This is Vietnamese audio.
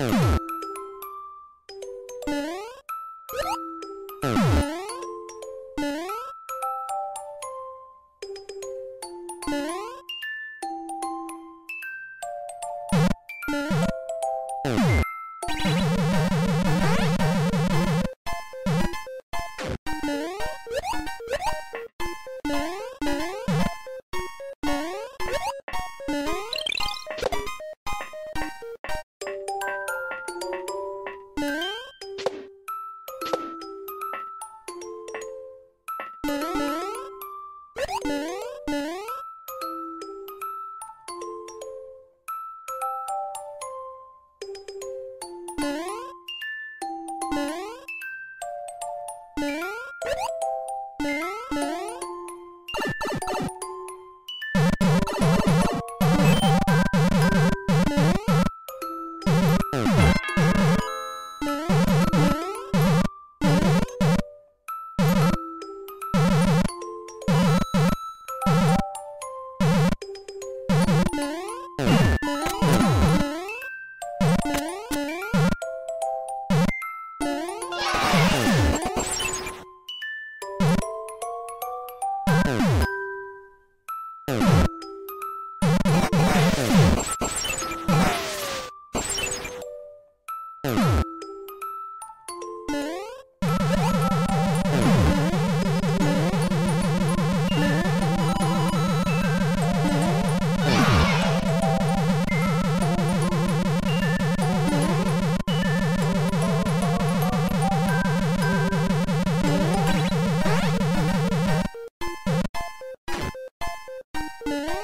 you Mm-hmm. Huh?